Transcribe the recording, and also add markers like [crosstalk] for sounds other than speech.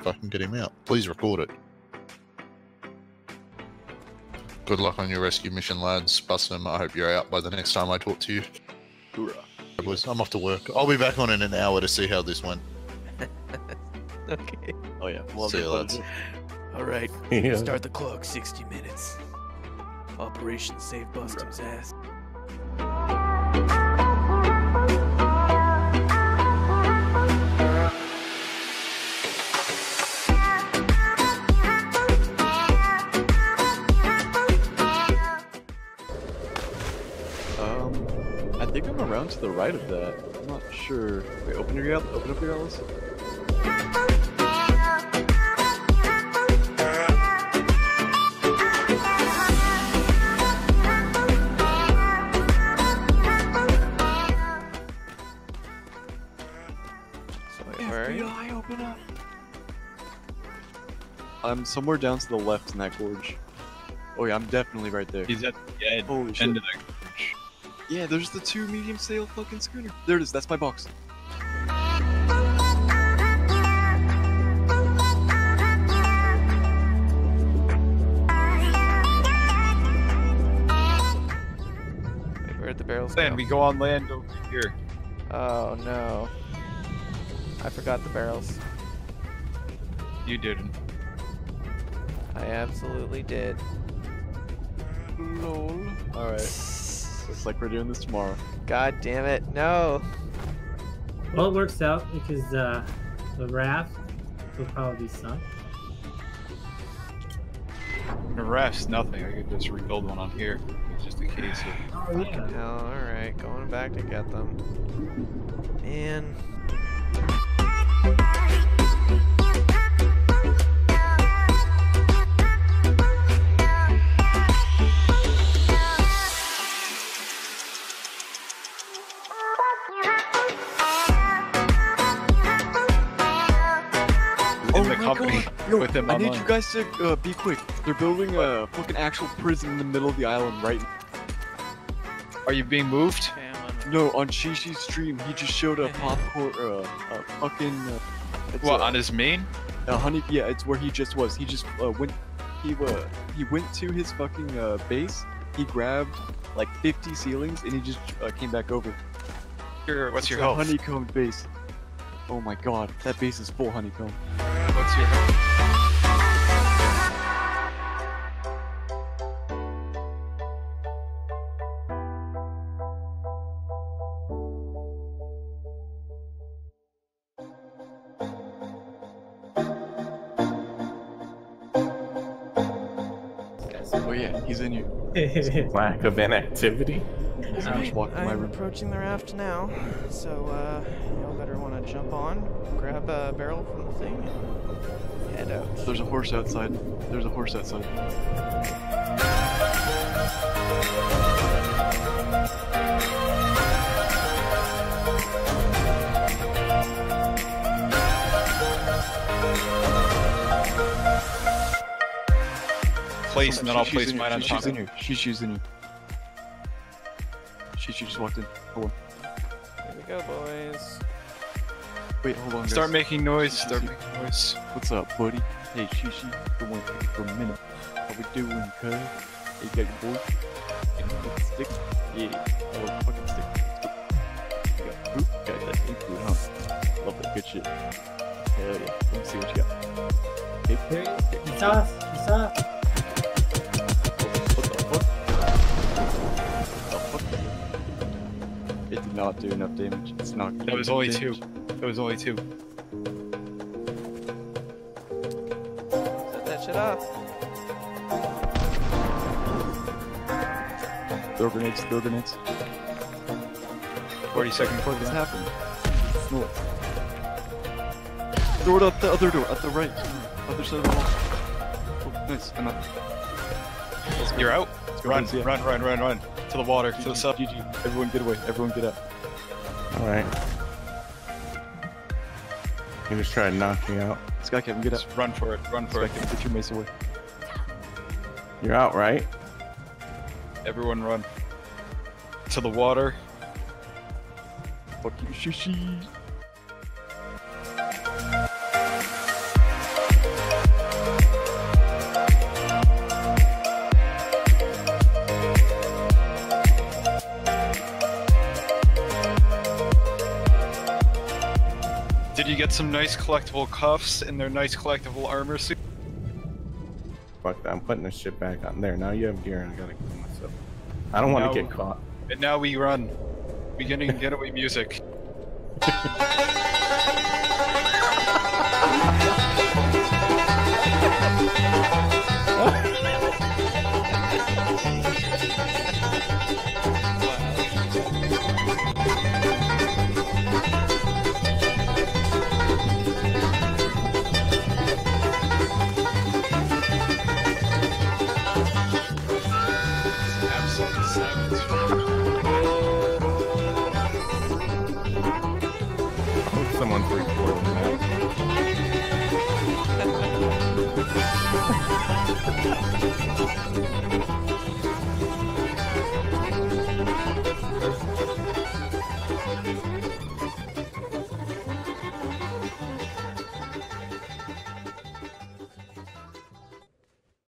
and fucking get him out. Please record it. Good luck on your rescue mission, lads. Bustum, I hope you're out by the next time I talk to you. Hoorah. Boys, I'm off to work. I'll be back on in an hour to see how this went. [laughs] Okay. Oh yeah. Well, See you, lads. All right. [laughs] Yeah. Start the clock. 60 minutes. Operation Save Bustum's ass. To the right of that. I'm not sure. Wait, open your gal- open up your Alice. So wait, where are you? FBI, open up. I'm somewhere down to the left in that gorge. Oh yeah, I'm definitely right there. He's at the end, Holy shit. of the gorge. Yeah, there's the two medium sail fucking schooner. There it is. That's my box. Wait, where'd the barrels Then go? we go on land over here. Oh no. I forgot the barrels. You didn't. I absolutely did. Lol. Alright. Looks like we're doing this tomorrow. God damn it. No. Well, it works out because uh, the raft will probably be sunk. The raft's nothing. I could just rebuild one on here. It's just a case of. Oh yeah. Hell, alright. Going back to get them. Man. Yo, with him I need you guys to uh, be quick. They're building a fucking actual prison in the middle of the island right now. Are you being moved? No, on Shishi's stream, he just showed a popcorn, uh, a fucking. Uh, What a, on his main? a honey? Yeah, it's where he just was. He just uh, went. He uh, he went to his fucking uh, base. He grabbed like 50 ceilings and he just uh, came back over. Your, what's It's your health? honeycombed base. Oh my god, that base is full honeycomb. What's? Oh yeah, he's in here. [laughs] Lack of inactivity. He's just walking I'm room. approaching the raft now, so uh, y'all better want to jump on, grab a barrel from the thing, and head out. There's a horse outside. There's a horse outside. Place, and then I'll place mine here. on She's top. in here. She's she's in here. She she just walked in. Hold on. Here we go, boys. Wait, hold on. Start guys. making noise. Start making noise. What's up, buddy? Hey, Shishi. Been waiting for you for a minute. How we doing, cuz? Hey, you got your boy? You got the stick? Yeah. Oh, fucking stick. stick. You got food? Got that ink food, huh? Love that good shit. Hell yeah. Let me see what you got. Hey, Here, okay. He's off. He's not do enough damage. It's not. That was only two. That was only two. Set that shit off. Throw grenades. Throw grenades. 40 second What is happening? Snort. Throw it out the other door, at the right. Other side of the wall. Oh, nice. I'm out. You're out. Let's go, Run, yeah. run, run, run, run. To the water, to the GG, sub. GG. Everyone get away. Everyone get up. Alright. He just tried to knock me out. Sky Kevin, get out. Just run for it. Run for Sky it. Kevin, get your mace away. You're out, right? Everyone run. To the water. Fuck you, Shishi. Get some nice collectible cuffs and their nice collectible armor suit. Fuck that. I'm putting this shit back on there. Now you have gear and I gotta kill myself. I don't want to get caught. And now we run. Beginning getaway music. [laughs] [laughs] I hope